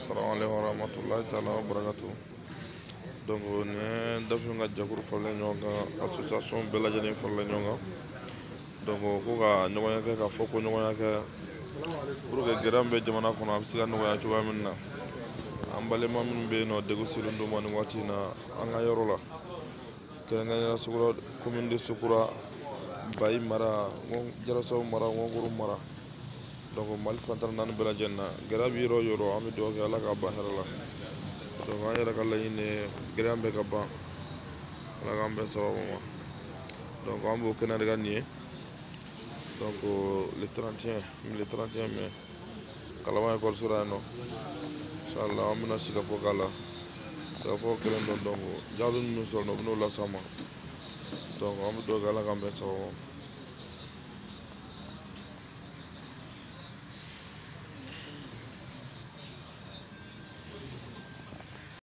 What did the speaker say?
assalamu alaikum warahmatullahi taala wabarakatuh donc ne dafi nga jakuru farale ɲɔgɔn kan association bɛɛ lajɛlen farale ɲɔgɔn kan donc ko ka ɲɔgɔnya kɛ ka fɔ ko ɲɔgɔnya kɛ pour que gɛrɛ min bɛ jamana kɔnɔ a bɛ se ka nɔgɔya min na an balima minnu bɛ yen nɔ degun selen don ma nin waati in na an ka yɔrɔ la kɛrɛnkɛrɛnnenya commune de sokura bayi mara jarasaw mara ŋɔnkuru mara donc mali fantan naani bɛɛ lajɛlen na gɛrɛ bi yɔrɔ o yɔrɔ an bɛ dugawu kɛ ala ka ban hɛrɛ la donc an yɛrɛ ka laɲini ye gɛrɛ bɛɛ ka ban ala k'an bɛɛ sababu ma donc an b'o kɛnɛ de ka nin ye donc le 31 le 31 mai kalaban ekɔliso la yan nɔ inchallah an bɛna sigafɔ k'a la sigafɔ kelen dɔ donc jaabi minnu sɔrɔ u bɛn'o las'an ma donc an bɛ dugawu kɛ ala k'an bɛɛ sababu ma